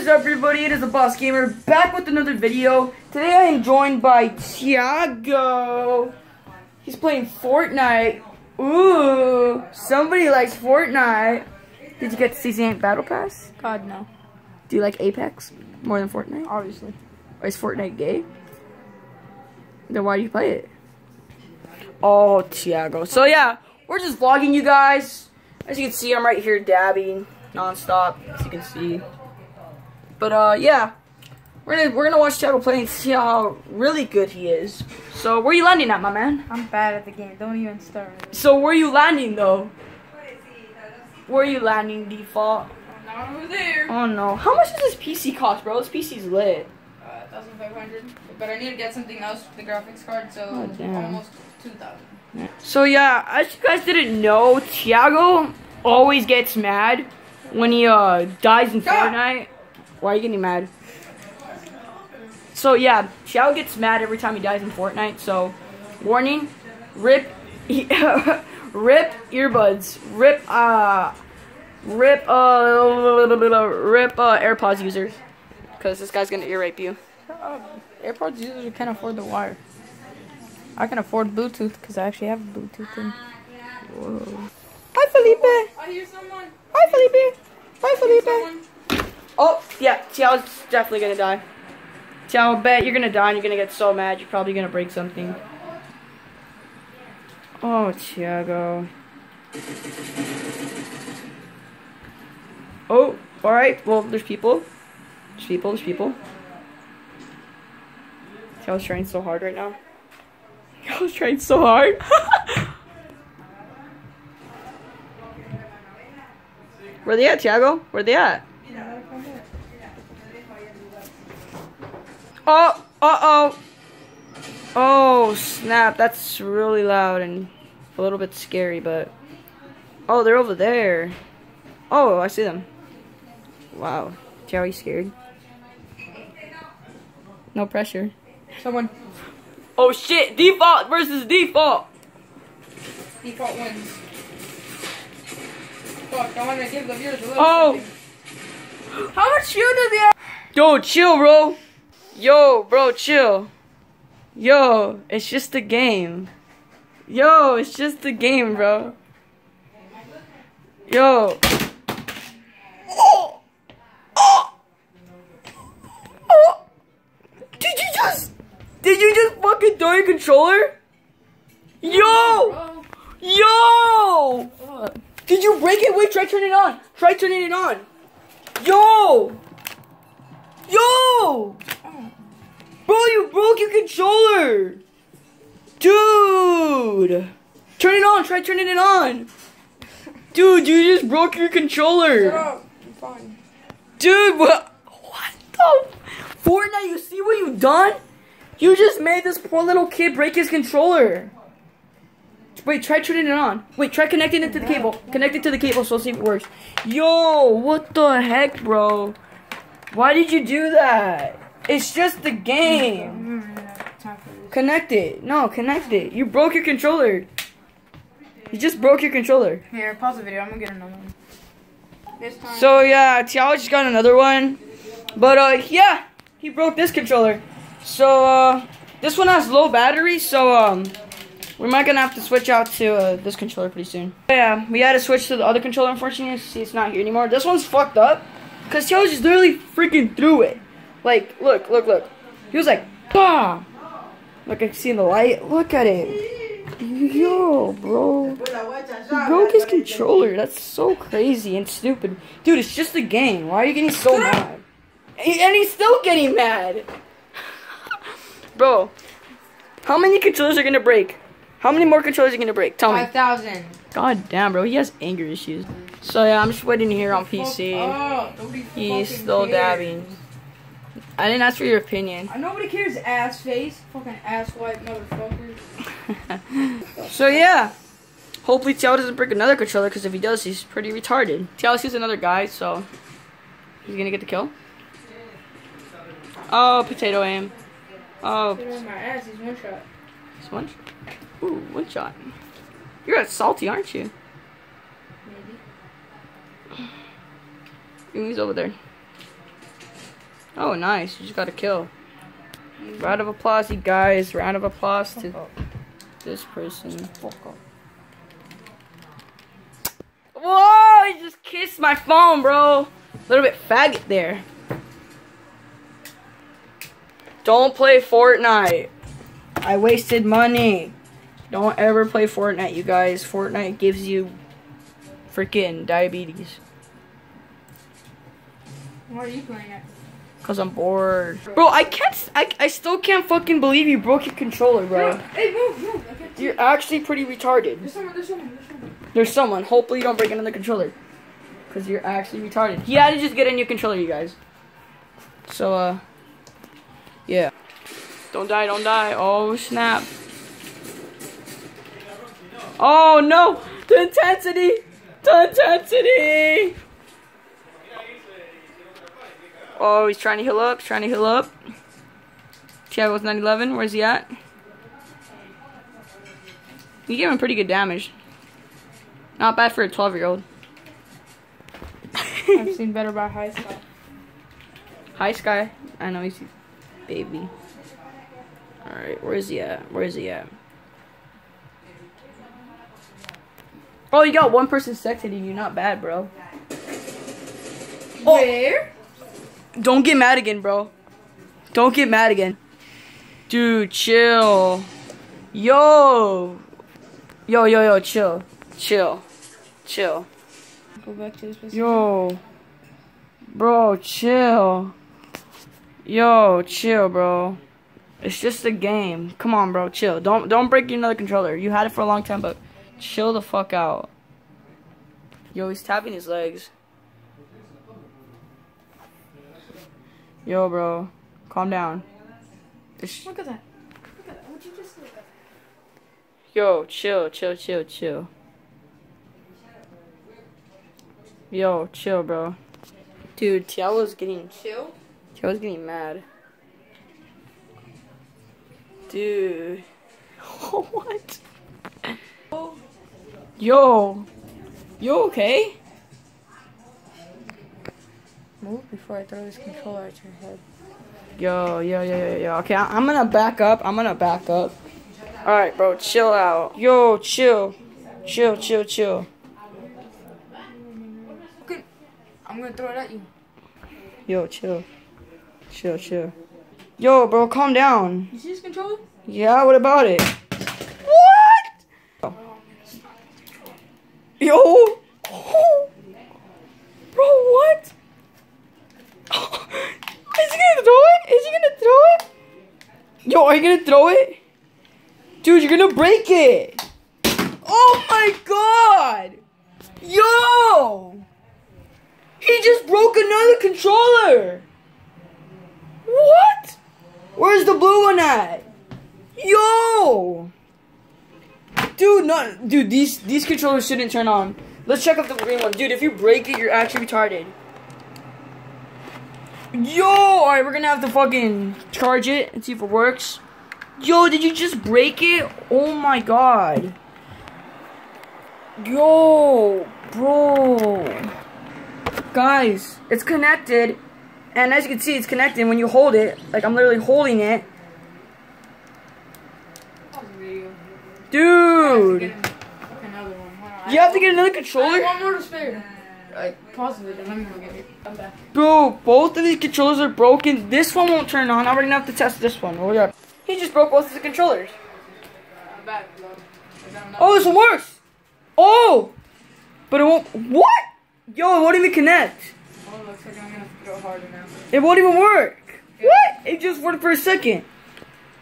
is up everybody? It is the Boss Gamer back with another video. Today I am joined by Tiago. He's playing Fortnite. Ooh, somebody likes Fortnite. Did you get the season 8 Battle Pass? God, no. Do you like Apex more than Fortnite? Obviously. Or is Fortnite gay? Then why do you play it? Oh, Tiago. So yeah, we're just vlogging you guys. As you can see, I'm right here dabbing nonstop, as you can see. But uh, yeah, we're gonna we're gonna watch Tiago play and see how really good he is. So where you landing at, my man? I'm bad at the game. Don't even start. So where you landing though? Where you landing, default? Not over there. Oh no, how much does this PC cost, bro? This PC's lit. Uh, 1,500. But I need to get something else for the graphics card, so Oh, almost 2,000. So yeah, as you guys didn't know, Tiago always gets mad when he uh dies in Ah! Fortnite. Why are you getting mad? So yeah, Xiao gets mad every time he dies in Fortnite. So warning, rip, rip earbuds, rip uh, rip uh, rip uh AirPods users, because this guy's gonna ear rape you. Shut up. AirPods users can't afford the wire. I can afford Bluetooth because I actually have a Bluetooth in. Whoa. Hi Felipe. I hear someone. Hi Felipe. Hi Felipe. Oh, yeah, Tiao's definitely gonna die. Tiao, bet you're gonna die and you're gonna get so mad, you're probably gonna break something. Oh, Tiago. Oh, alright, well, there's people. There's people, there's people. Tiao's trying so hard right now. Tiao's trying so hard. Where they at, Tiago? Where they at? Oh, uh-oh. Oh, snap. That's really loud and a little bit scary, but... Oh, they're over there. Oh, I see them. Wow. Joe, you scared? No pressure. Someone. Oh, shit. Default versus default. Default wins. Fuck, I want to give the viewers a little Oh. something. How much fuel do they have? Yo, chill, bro. Yo, bro, chill. Yo, it's just a game. Yo, it's just a game, bro. Yo. Oh. Oh. Oh. Did you just Did you just fucking throw your controller? Yo! Yo! Did you break it? Wait, try turning it on. Try turning it on. Yo! Yo! Controller! Dude! Turn it on, try turning it on! Dude, you just broke your Shut controller! up. I'm fine. Dude, what? What the? Fortnite, you see what you've done? You just made this poor little kid break his controller. Wait, try turning it on. Wait, try connecting it to the cable. Connect it to the cable so see if it works. Yo, what the heck, bro? Why did you do that? It's just the game. Mm-hmm. I'm not have time for this. Connect it. No, connect it. You broke your controller. You just broke your controller. Here, pause the video. I'm gonna get another one. This time. So yeah, Tiago just got another one. But uh yeah, he broke this controller. So uh this one has low battery, so um we might gonna have to switch out to uh, this controller pretty soon. Yeah, we had to switch to the other controller unfortunately. See it's not here anymore. This one's fucked up. Cause Tiago just literally freaking threw it. Like, look, look, look. He was like, bah! Look, I can see in the light. Look at it. Yo, bro. He broke his controller. That's so crazy and stupid. Dude, it's just a game. Why are you getting so mad? And he's still getting mad. Bro, how many controllers are gonna break? How many more controllers are gonna break? Tell me. Five thousand. God damn, bro. He has anger issues. So yeah, I'm just waiting here on PC. He's still dabbing. I didn't ask for your opinion. Uh, Nobody cares, ass face. Fucking ass white motherfucker. so yeah. Hopefully Tiao doesn't break another controller, because if he does, he's pretty retarded. Tiao sees another guy, so he's gonna get the kill. Oh, potato aim. Oh, Put it my ass. He's one shot. this one. Ooh, one shot. You're salty, aren't you? Maybe. He's over there. Oh, nice. You just got a kill. Round of applause, you guys. Round of applause to this person. Whoa! He just kissed my phone, bro. A little bit faggot there. Don't play Fortnite. I wasted money. Don't ever play Fortnite, you guys. Fortnite gives you freaking diabetes. Why are you playing it? Cause I'm bored. Bro, I can't, I, I still can't fucking believe you broke your controller, bro. Hey, move, move. I can't see. You're actually pretty retarded. There's someone, there's someone, there's someone. There's someone. Hopefully you don't break another controller. Cause you're actually retarded. He had to just get a new controller, you guys. So, uh, yeah. Don't die, don't die. Oh, snap. Oh, no. The intensity. The intensity. Oh, he's trying to heal up. Trying to heal up. Tiago's 911. Where's he at? He gave him pretty good damage. Not bad for a 12 year old. I've seen better by high Sky. High Sky. I know he's a baby. Alright, where's he at? Where's he at? Oh, you got one person texting you. Not bad, bro. Oh. Where? Don't get mad again, bro. Don't get mad again. Dude, chill. Yo. Yo, yo, yo, chill. Chill. Chill. Go back to this place. Yo. Bro, chill. Yo, chill, bro. It's just a game. Come on, bro, chill. Don't don't break another controller. You had it for a long time, but chill the fuck out. Yo, he's tapping his legs. Yo, bro. Calm down. It's- Look at that. Look at that. Would you just look at that? Yo, chill, chill, chill, chill. Yo, chill, bro. Dude, Tiago's getting Chill. Tiago's getting mad. Dude. what? Yo. You okay? Move before I throw this controller at your head. Yo, yo, yo, yo, yo. Okay, I- I'm gonna back up. I'm gonna back up. Alright, bro, chill out. Yo, chill. Chill, chill, chill. Okay. I'm gonna throw it at you. Yo, chill. Chill, chill. Yo, bro, calm down. You see this controller? Yeah, what about it? What? Yo! Bro, what? Is he gonna throw it? Is he gonna throw it? Yo, are you gonna throw it? Dude, you're gonna break it! Oh my god! Yo! He just broke another controller! What? Where's the blue one at? Yo! Dude, not dude. These these controllers shouldn't turn on. Let's check out the green one, dude. If you break it, you're actually retarded. Yo, all right, we're gonna have to fucking charge it and see if it works. Yo, did you just break it? Oh my god. Yo, bro. Guys, it's connected. And as you can see, it's connected when you hold it. Like, I'm literally holding it. Dude! Another one. Hold on. You have to get another I controller? one more to spare. Like, possibly. Let me go get it. I'm back. Bro, both of these controllers are broken. This one won't turn on. Now we're gonna have to test this one. Oh, hold up. He just broke both of the controllers. I'm back, bro. I got another Oh, this one works! Oh! But it won't. What? Yo, it won't even connect. Oh, looks like I'm gonna throw harder now. It won't even work. What? It just worked for a second.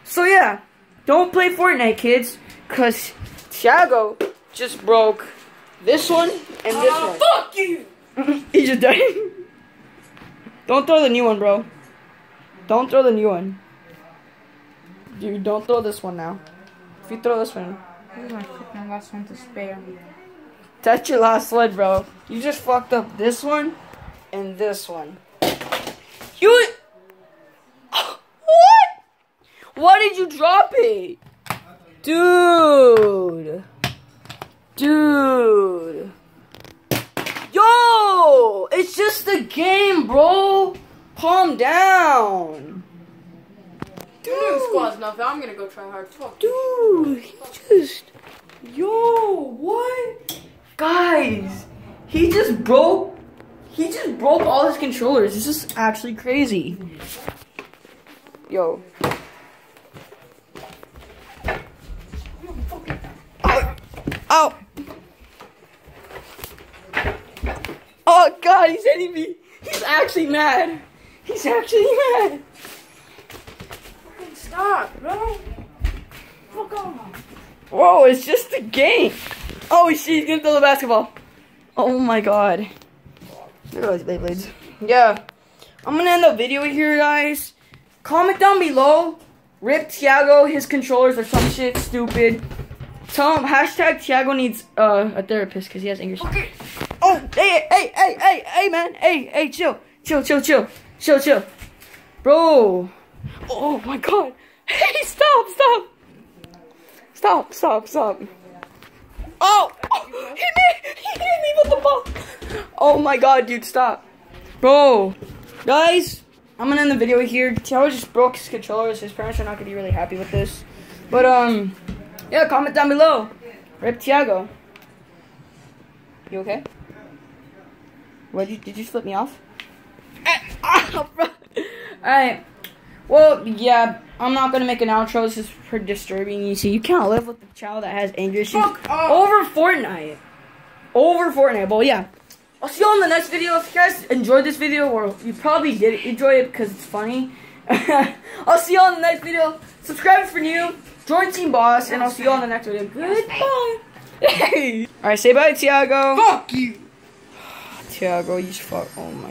So yeah, don't play Fortnite, kids, cause Tiago just broke this one and this Oh, one. fuck you! he just died. don't throw the new one, bro. Don't throw the new one. Dude, don't throw this one now. If you throw this one, This is my last one to spare. that's your last sled, bro. You just fucked up this one and this one. You. What? Why did you drop it? Dude. Dude. Yo! It's just a game, bro. calm down. Dude, enough. I'm gonna go try hard. Fuck. Dude, he just. Yo, what? Guys, he just broke. He just broke all his controllers. This is actually crazy. Yo. Ow. Ow. Oh. oh god, he's hitting me. He's actually mad. He's actually mad. Stop, bro. Fuck off. Whoa, it's just a game. Oh, she's gonna throw the basketball. Oh my god. Look at those Beyblades. Yeah. I'm gonna end the video here, guys. Comment down below. Rip Tiago, his controllers or some shit stupid. Tell him hashtag Tiago needs uh, a therapist because he has anger. Okay. Oh, hey, hey, hey, hey, hey, man. Hey, hey, chill. Chill, chill, chill. Chill, chill. Bro. Oh my god. Hey, stop, stop. Stop, stop, stop. Oh, oh he, made, he hit me with the ball. Oh my god, dude, stop. Bro. Guys, I'm gonna end the video here. Tiago just broke his controllers. His parents are not gonna be really happy with this. But, um, yeah, comment down below. Rip Tiago. You okay? What did you did you flip me off? Alright. Well, yeah, I'm not gonna make an outro. This is pretty disturbing. You see, you can't live with a child that has anger issues Fuck off. over Fortnite. Over Fortnite. But yeah, I'll see you on the next video. If you guys enjoyed this video, or you probably did enjoy it because it's funny, I'll see you on the next video. Subscribe if you're new. Join Team Boss, and I'll see you on the next video. Goodbye. All right, say bye, Tiago. Fuck you. Tiago, you fuck. Oh my.